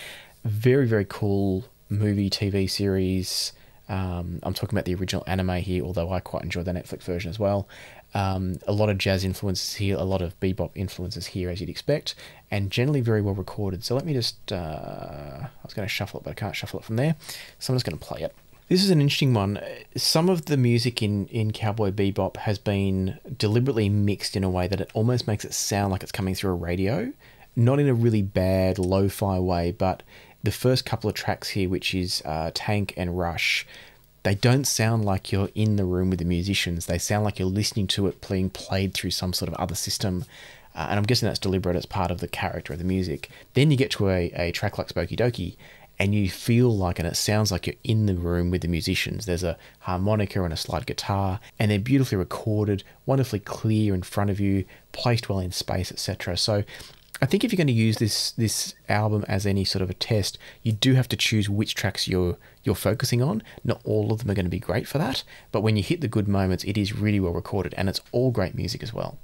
Very, very cool movie, TV series. Um, I'm talking about the original anime here, although I quite enjoyed the Netflix version as well. Um, a lot of jazz influences here, a lot of bebop influences here, as you'd expect, and generally very well recorded. So let me just, uh, I was going to shuffle it, but I can't shuffle it from there. So I'm just going to play it. This is an interesting one. Some of the music in, in Cowboy Bebop has been deliberately mixed in a way that it almost makes it sound like it's coming through a radio. Not in a really bad lo fi way, but the first couple of tracks here, which is uh, Tank and Rush, they don't sound like you're in the room with the musicians. They sound like you're listening to it being played through some sort of other system. Uh, and I'm guessing that's deliberate as part of the character of the music. Then you get to a, a track like Spokey Dokey, and you feel like, and it sounds like you're in the room with the musicians. There's a harmonica and a slide guitar, and they're beautifully recorded, wonderfully clear in front of you, placed well in space, etc. So I think if you're going to use this this album as any sort of a test, you do have to choose which tracks you're you're focusing on. Not all of them are going to be great for that, but when you hit the good moments, it is really well recorded and it's all great music as well.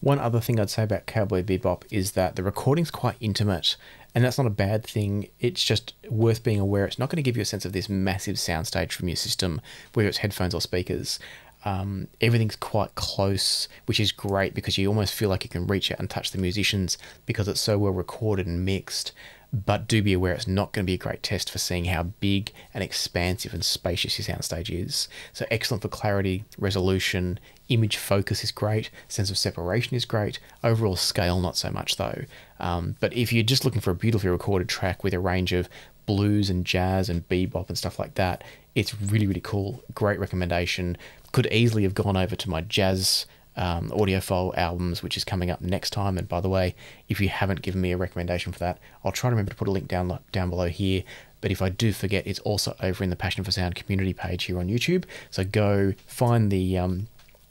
One other thing I'd say about Cowboy Bebop is that the recording's quite intimate, and that's not a bad thing. It's just worth being aware. It's not going to give you a sense of this massive soundstage from your system, whether it's headphones or speakers. Um, everything's quite close, which is great because you almost feel like you can reach out and touch the musicians because it's so well recorded and mixed. But do be aware it's not going to be a great test for seeing how big and expansive and spacious your soundstage is. So excellent for clarity, resolution, image focus is great, sense of separation is great, overall scale not so much though. Um, but if you're just looking for a beautifully recorded track with a range of blues and jazz and bebop and stuff like that, it's really, really cool. Great recommendation could easily have gone over to my jazz um, audiophile albums, which is coming up next time. And by the way, if you haven't given me a recommendation for that, I'll try to remember to put a link down down below here. But if I do forget, it's also over in the Passion for Sound community page here on YouTube. So go find the um,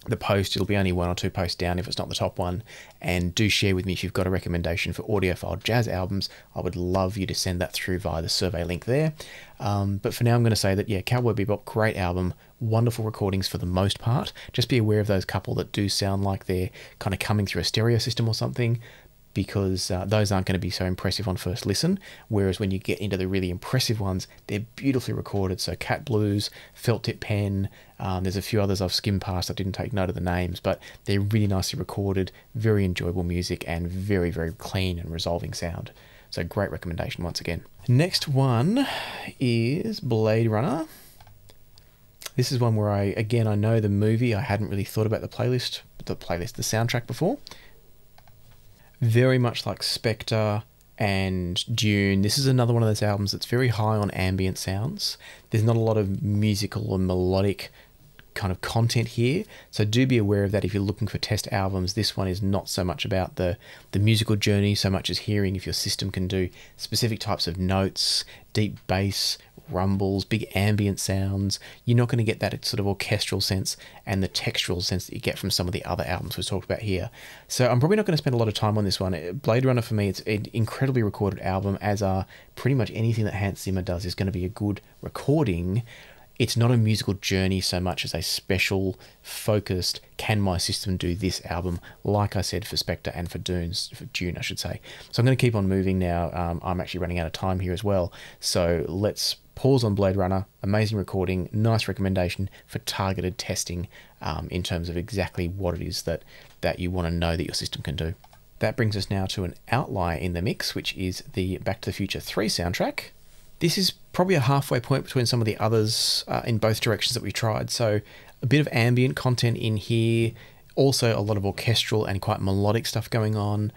the post. It'll be only one or two posts down if it's not the top one. And do share with me if you've got a recommendation for audiophile jazz albums. I would love you to send that through via the survey link there. Um, but for now, I'm going to say that, yeah, Cowboy Bebop, great album, wonderful recordings for the most part. Just be aware of those couple that do sound like they're kind of coming through a stereo system or something because uh, those aren't going to be so impressive on first listen. Whereas when you get into the really impressive ones, they're beautifully recorded. So Cat Blues, Felt Tip Pen, um, there's a few others I've skimmed past. I didn't take note of the names, but they're really nicely recorded, very enjoyable music, and very, very clean and resolving sound. So great recommendation once again. Next one is Blade Runner. This is one where I, again, I know the movie. I hadn't really thought about the playlist, the playlist, the soundtrack before very much like Spectre and Dune. This is another one of those albums that's very high on ambient sounds. There's not a lot of musical or melodic kind of content here. So do be aware of that if you're looking for test albums. This one is not so much about the the musical journey so much as hearing if your system can do specific types of notes, deep bass, rumbles, big ambient sounds. You're not going to get that sort of orchestral sense and the textural sense that you get from some of the other albums we've talked about here. So I'm probably not going to spend a lot of time on this one. Blade Runner for me, it's an incredibly recorded album, as are pretty much anything that Hans Zimmer does is going to be a good recording it's not a musical journey so much as a special, focused, can my system do this album, like I said for Spectre and for Dunes, for Dune, I should say. So I'm going to keep on moving now. Um, I'm actually running out of time here as well. So let's pause on Blade Runner. Amazing recording, nice recommendation for targeted testing um, in terms of exactly what it is that, that you want to know that your system can do. That brings us now to an outlier in the mix, which is the Back to the Future 3 soundtrack. This is probably a halfway point between some of the others uh, in both directions that we tried. So a bit of ambient content in here, also a lot of orchestral and quite melodic stuff going on.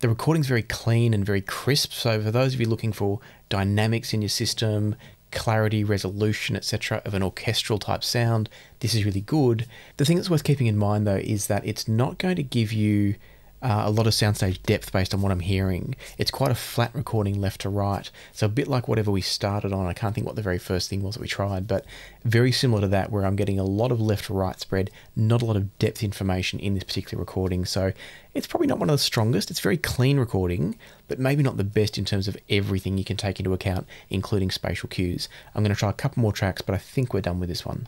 The recording's very clean and very crisp. So for those of you looking for dynamics in your system, clarity, resolution, etc., of an orchestral type sound, this is really good. The thing that's worth keeping in mind though is that it's not going to give you uh, a lot of soundstage depth based on what I'm hearing. It's quite a flat recording left to right, so a bit like whatever we started on. I can't think what the very first thing was that we tried, but very similar to that, where I'm getting a lot of left to right spread, not a lot of depth information in this particular recording. So it's probably not one of the strongest. It's very clean recording, but maybe not the best in terms of everything you can take into account, including spatial cues. I'm going to try a couple more tracks, but I think we're done with this one.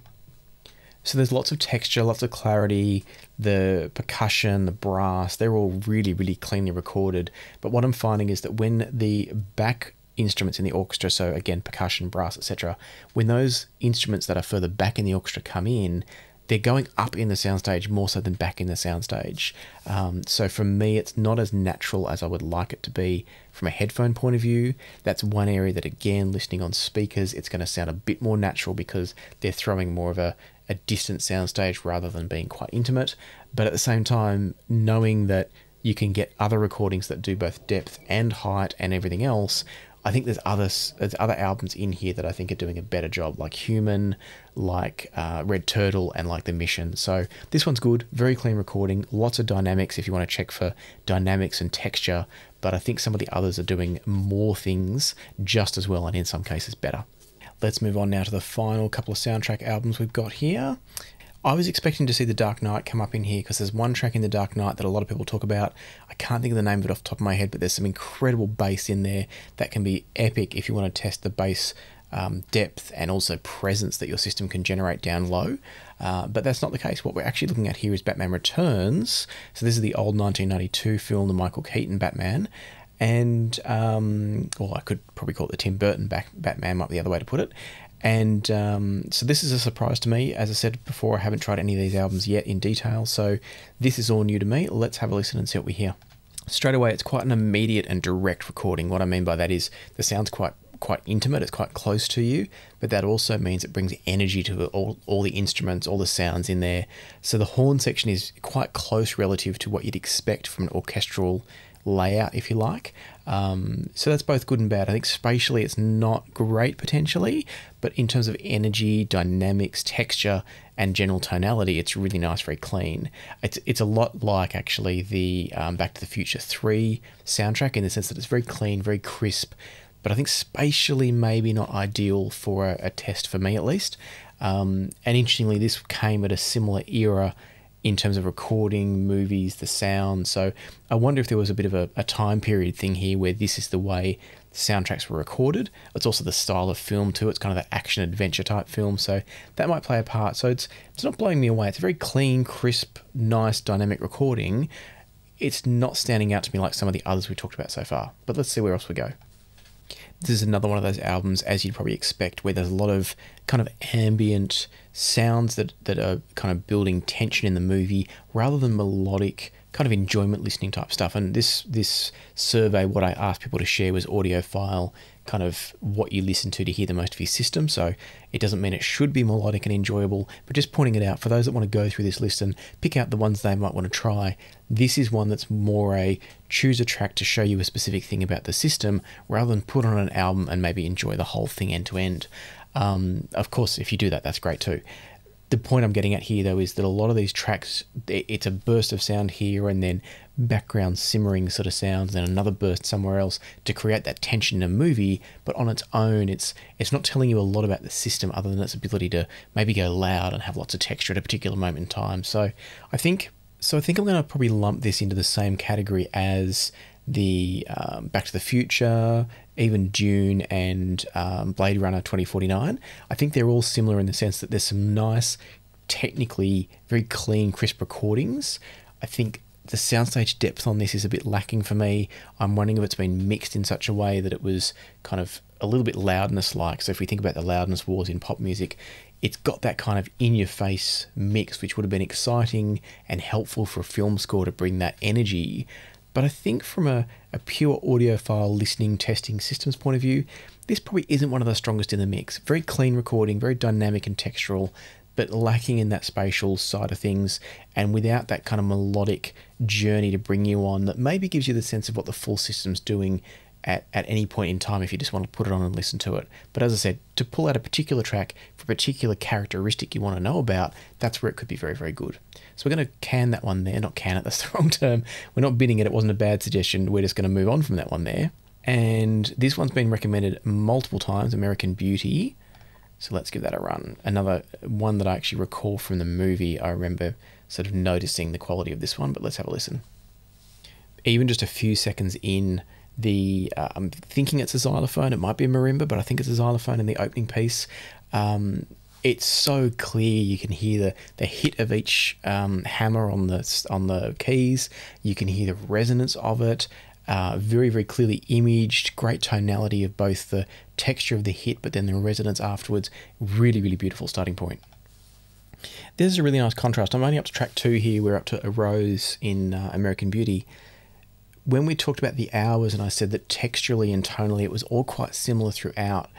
So there's lots of texture, lots of clarity. The percussion, the brass, they're all really, really cleanly recorded. But what I'm finding is that when the back instruments in the orchestra, so again, percussion, brass, etc., when those instruments that are further back in the orchestra come in, they're going up in the soundstage more so than back in the soundstage. Um, so for me, it's not as natural as I would like it to be from a headphone point of view. That's one area that, again, listening on speakers, it's going to sound a bit more natural because they're throwing more of a, a distant soundstage rather than being quite intimate. But at the same time, knowing that you can get other recordings that do both depth and height and everything else, I think there's other there's other albums in here that I think are doing a better job, like Human, like uh, Red Turtle, and like The Mission. So this one's good, very clean recording, lots of dynamics if you want to check for dynamics and texture. But I think some of the others are doing more things just as well, and in some cases better. Let's move on now to the final couple of soundtrack albums we've got here. I was expecting to see The Dark Knight come up in here because there's one track in The Dark Knight that a lot of people talk about. I can't think of the name of it off the top of my head, but there's some incredible bass in there that can be epic if you want to test the bass um, depth and also presence that your system can generate down low. Uh, but that's not the case. What we're actually looking at here is Batman Returns. So this is the old 1992 film, the Michael Keaton Batman. And, um, well, I could probably call it the Tim Burton Batman, might be the other way to put it. And um, so this is a surprise to me. As I said before, I haven't tried any of these albums yet in detail, so this is all new to me. Let's have a listen and see what we hear. Straight away, it's quite an immediate and direct recording. What I mean by that is the sound's quite quite intimate, it's quite close to you, but that also means it brings energy to all, all the instruments, all the sounds in there. So the horn section is quite close relative to what you'd expect from an orchestral layout, if you like. Um, so that's both good and bad. I think spatially it's not great potentially, but in terms of energy, dynamics, texture, and general tonality, it's really nice, very clean. It's it's a lot like actually the um, Back to the Future Three soundtrack in the sense that it's very clean, very crisp. But I think spatially maybe not ideal for a, a test for me at least. Um, and interestingly, this came at a similar era in terms of recording movies, the sound. So I wonder if there was a bit of a, a time period thing here where this is the way soundtracks were recorded. It's also the style of film too. It's kind of the action adventure type film, so that might play a part. So it's it's not blowing me away. It's a very clean, crisp, nice, dynamic recording. It's not standing out to me like some of the others we talked about so far. But let's see where else we go. This is another one of those albums, as you'd probably expect, where there's a lot of kind of ambient sounds that, that are kind of building tension in the movie rather than melodic kind of enjoyment listening type stuff. And this this survey, what I asked people to share was audiophile, kind of what you listen to to hear the most of your system. So it doesn't mean it should be melodic and enjoyable, but just pointing it out for those that want to go through this list and pick out the ones they might want to try. This is one that's more a choose a track to show you a specific thing about the system rather than put on an album and maybe enjoy the whole thing end to end. Um, of course, if you do that, that's great too. The point I'm getting at here, though, is that a lot of these tracks, it's a burst of sound here and then background simmering sort of sounds, and another burst somewhere else to create that tension in a movie. But on its own, it's it's not telling you a lot about the system other than its ability to maybe go loud and have lots of texture at a particular moment in time. So I think so. I think I'm going to probably lump this into the same category as the um, Back to the Future, even Dune and um, Blade Runner 2049. I think they're all similar in the sense that there's some nice, technically very clean, crisp recordings. I think the soundstage depth on this is a bit lacking for me. I'm wondering if it's been mixed in such a way that it was kind of a little bit loudness like. So if we think about the loudness wars in pop music, it's got that kind of in your face mix, which would have been exciting and helpful for a film score to bring that energy. But I think from a, a pure audiophile listening, testing systems point of view, this probably isn't one of the strongest in the mix. Very clean recording, very dynamic and textural, but lacking in that spatial side of things and without that kind of melodic journey to bring you on that maybe gives you the sense of what the full system's doing at, at any point in time if you just want to put it on and listen to it. But as I said, to pull out a particular track for a particular characteristic you want to know about, that's where it could be very, very good. So we're going to can that one there. Not can it, that's the wrong term. We're not bidding it. It wasn't a bad suggestion. We're just going to move on from that one there. And this one's been recommended multiple times American Beauty. So let's give that a run. Another one that I actually recall from the movie. I remember sort of noticing the quality of this one, but let's have a listen. Even just a few seconds in, the uh, I'm thinking it's a xylophone. It might be a marimba, but I think it's a xylophone in the opening piece. Um, it's so clear. You can hear the, the hit of each um, hammer on the on the keys. You can hear the resonance of it. Uh, very very clearly imaged. Great tonality of both the texture of the hit, but then the resonance afterwards. Really really beautiful starting point. This is a really nice contrast. I'm only up to track two here. We're up to a rose in uh, American Beauty when we talked about the hours and I said that texturally and tonally it was all quite similar throughout,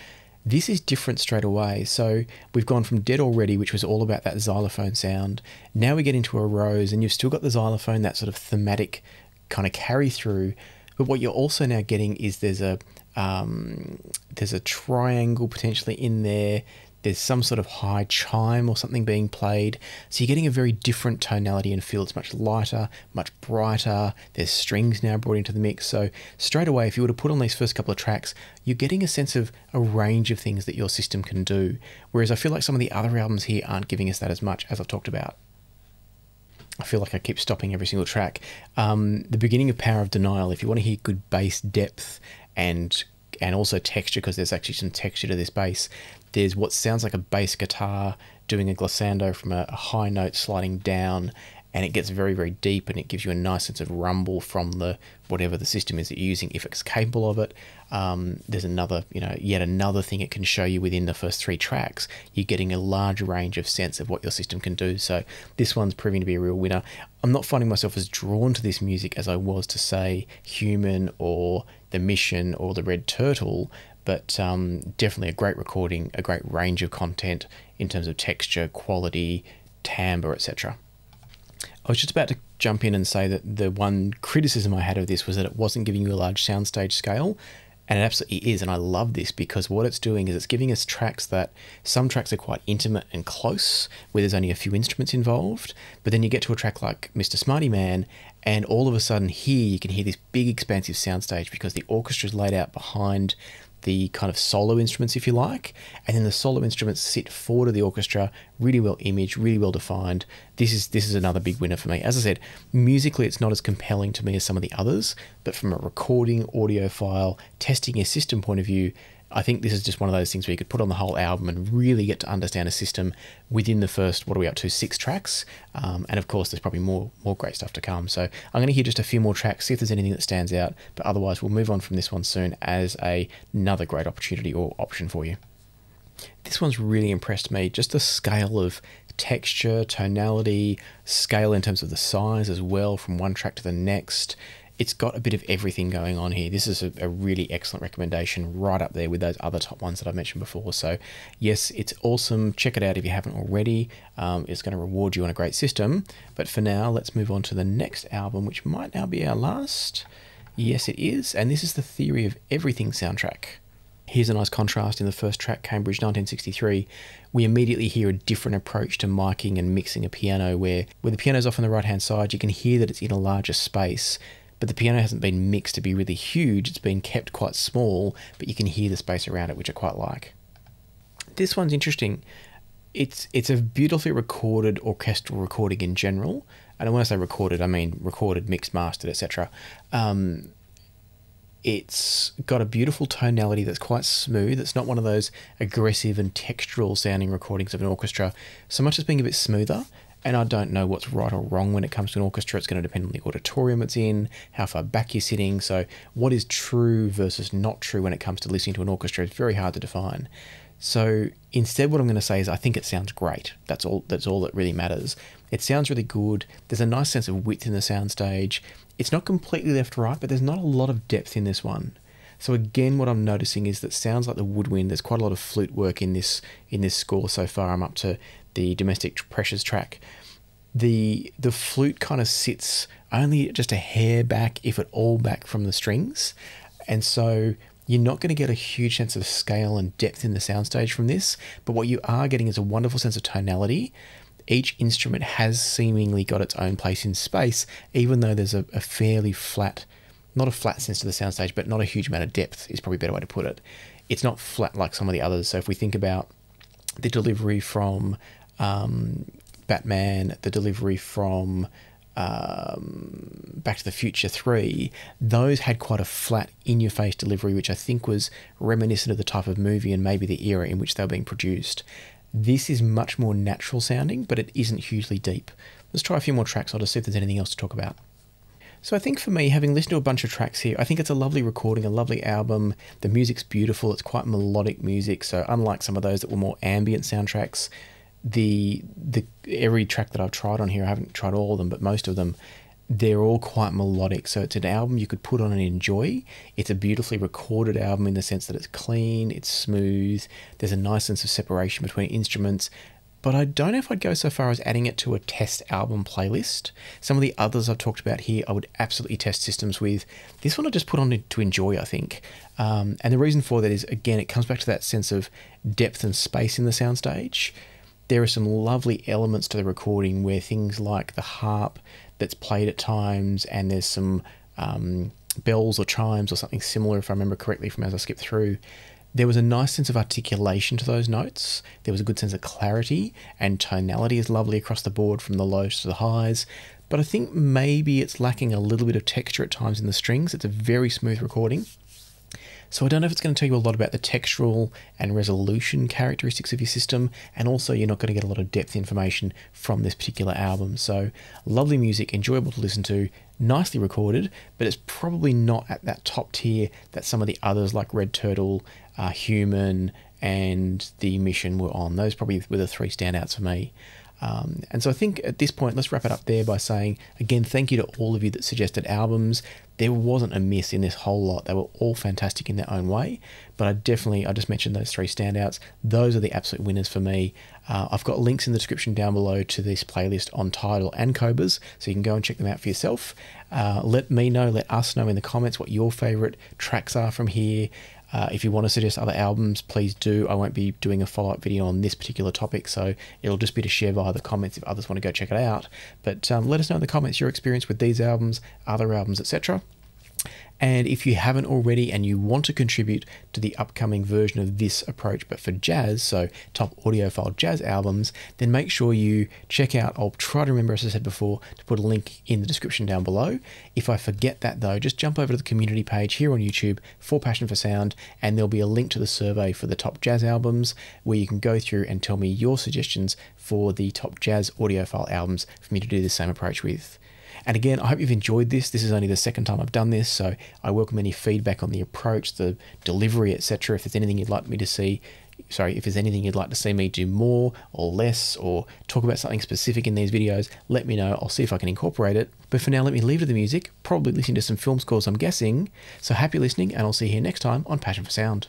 this is different straight away. So we've gone from Dead Already, which was all about that xylophone sound. Now we get into a rose, and you've still got the xylophone, that sort of thematic kind of carry through. But what you're also now getting is there's a um, there's a triangle potentially in there there's some sort of high chime or something being played. So you're getting a very different tonality and feel. It's much lighter, much brighter. There's strings now brought into the mix. So straight away, if you were to put on these first couple of tracks, you're getting a sense of a range of things that your system can do. Whereas I feel like some of the other albums here aren't giving us that as much as I've talked about. I feel like I keep stopping every single track. Um, the beginning of Power of Denial, if you want to hear good bass depth and and also texture because there's actually some texture to this bass there's what sounds like a bass guitar doing a glissando from a, a high note sliding down and it gets very very deep and it gives you a nice sense of rumble from the whatever the system is that you're using if it's capable of it um, there's another you know yet another thing it can show you within the first three tracks. You're getting a large range of sense of what your system can do. So this one's proving to be a real winner. I'm not finding myself as drawn to this music as i was to say human or the mission or the red turtle but um, definitely a great recording, a great range of content in terms of texture, quality, timbre, etc. I was just about to jump in and say that the one criticism I had of this was that it wasn't giving you a large soundstage scale, and it absolutely is. And I love this because what it's doing is it's giving us tracks that some tracks are quite intimate and close, where there's only a few instruments involved. But then you get to a track like Mr. Smarty Man, and all of a sudden here you can hear this big expansive soundstage because the orchestra is laid out behind the kind of solo instruments, if you like, and then the solo instruments sit forward of the orchestra, really well imaged, really well defined. This is this is another big winner for me. As I said, musically it's not as compelling to me as some of the others, but from a recording, audiophile, testing your system point of view, I think this is just one of those things where you could put on the whole album and really get to understand a system within the first, what are we up to, six tracks. Um, and of course, there's probably more more great stuff to come. So I'm going to hear just a few more tracks, see if there's anything that stands out. But otherwise, we'll move on from this one soon as a, another great opportunity or option for you. This one's really impressed me. Just the scale of texture, tonality, scale in terms of the size as well from one track to the next it's got a bit of everything going on here. This is a, a, really excellent recommendation, right up there with those other top ones that I've mentioned before. So, yes, it's awesome. Check it out if you haven't already. Um, it's going to reward you on a great system. But for now, let's move on to the next album, which might now be our last. Yes, it is. And this is the Theory of Everything soundtrack. Here's a nice contrast in the first track, Cambridge 1963. We immediately hear a different approach to miking and mixing a piano, where, where the piano's off on the right hand side, you can hear that it's in a larger space but the piano hasn't been mixed to be really huge. It's been kept quite small, but you can hear the space around it, which I quite like. This one's interesting. It's it's a beautifully recorded orchestral recording in general, and when I say recorded, I mean recorded, mixed, mastered, etc. Um, it's got a beautiful tonality that's quite smooth. It's not one of those aggressive and textural sounding recordings of an orchestra, so much as being a bit smoother and I don't know what's right or wrong when it comes to an orchestra. It's going to depend on the auditorium it's in, how far back you're sitting. So, what is true versus not true when it comes to listening to an orchestra is very hard to define. So, instead, what I'm going to say is I think it sounds great. That's all. That's all that really matters. It sounds really good. There's a nice sense of width in the soundstage. It's not completely left right, but there's not a lot of depth in this one. So again, what I'm noticing is that sounds like the woodwind. There's quite a lot of flute work in this in this score so far. I'm up to the domestic pressures track, the the flute kind of sits only just a hair back, if at all back from the strings, And so you're not going to get a huge sense of scale and depth in the soundstage from this, but what you are getting is a wonderful sense of tonality. Each instrument has seemingly got its own place in space, even though there's a, a fairly flat, not a flat sense to the soundstage, but not a huge amount of depth is probably a better way to put it. It's not flat like some of the others. So if we think about the delivery from um, Batman, the delivery from um, Back to the Future 3, those had quite a flat, in your face delivery, which I think was reminiscent of the type of movie and maybe the era in which they were being produced. This is much more natural sounding, but it isn't hugely deep. Let's try a few more tracks. I'll just see if there's anything else to talk about. So I think for me, having listened to a bunch of tracks here, I think it's a lovely recording, a lovely album. The music's beautiful. It's quite melodic music. So unlike some of those that were more ambient soundtracks, the the every track that I've tried on here, I haven't tried all of them, but most of them, they're all quite melodic. So it's an album you could put on and enjoy. It's a beautifully recorded album in the sense that it's clean, it's smooth. There's a nice sense of separation between instruments. But I don't know if I'd go so far as adding it to a test album playlist. Some of the others I've talked about here, I would absolutely test systems with. This one I just put on to enjoy, I think. Um, and the reason for that is, again, it comes back to that sense of depth and space in the soundstage there are some lovely elements to the recording where things like the harp that's played at times, and there's some um, bells or chimes or something similar, if I remember correctly from as I skip through. There was a nice sense of articulation to those notes. There was a good sense of clarity, and tonality is lovely across the board from the lows to the highs. But I think maybe it's lacking a little bit of texture at times in the strings. It's a very smooth recording. So I don't know if it's going to tell you a lot about the textural and resolution characteristics of your system, and also you're not going to get a lot of depth information from this particular album. So lovely music, enjoyable to listen to, nicely recorded, but it's probably not at that top tier that some of the others like Red Turtle, uh, Human, and The Mission were on. Those probably were the three standouts for me. Um, and so I think at this point, let's wrap it up there by saying again, thank you to all of you that suggested albums. There wasn't a miss in this whole lot. They were all fantastic in their own way. But I definitely, I just mentioned those three standouts. Those are the absolute winners for me. Uh, I've got links in the description down below to this playlist on Tidal and Qobuz, so you can go and check them out for yourself. Uh, let me know, let us know in the comments what your favorite tracks are from here. Uh, if you want to suggest other albums, please do. I won't be doing a follow up video on this particular topic, so it'll just be to share via the comments if others want to go check it out. But um, let us know in the comments your experience with these albums, other albums, etc. And if you haven't already and you want to contribute to the upcoming version of this approach, but for jazz, so top audiophile jazz albums, then make sure you check out. I'll try to remember, as I said before, to put a link in the description down below. If I forget that though, just jump over to the community page here on YouTube for Passion for Sound, and there'll be a link to the survey for the top jazz albums where you can go through and tell me your suggestions for the top jazz audiophile albums for me to do the same approach with. And again, I hope you've enjoyed this. This is only the second time I've done this, so I welcome any feedback on the approach, the delivery, etc. If there's anything you'd like me to see, sorry, if there's anything you'd like to see me do more or less, or talk about something specific in these videos, let me know. I'll see if I can incorporate it. But for now, let me leave to the music, probably listening to some film scores, I'm guessing. So happy listening, and I'll see you here next time on Passion for Sound.